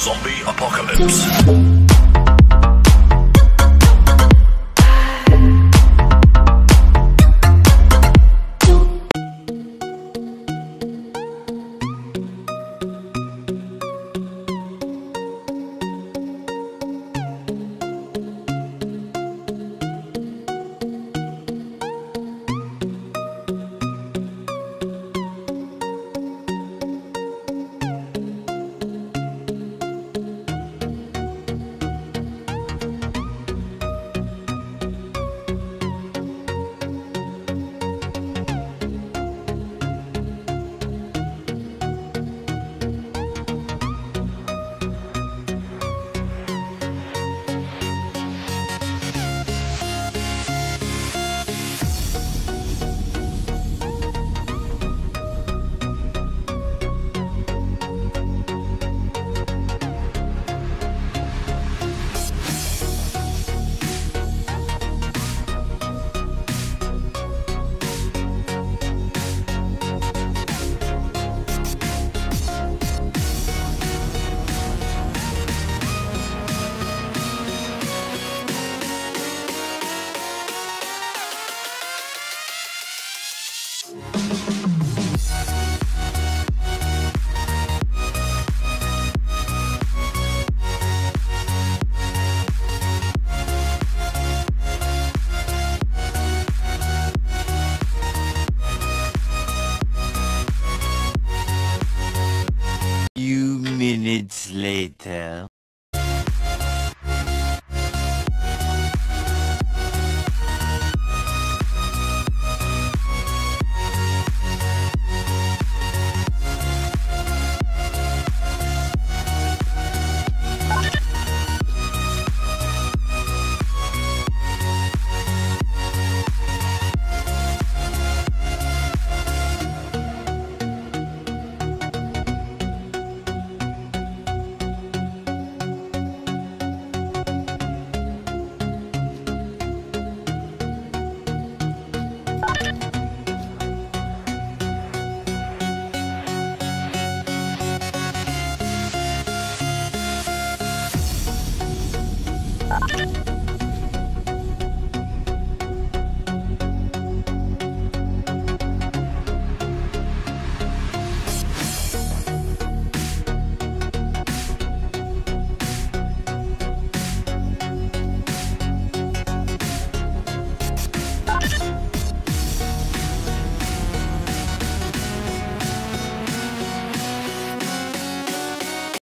Zombie Apocalypse. Minutes later. あ。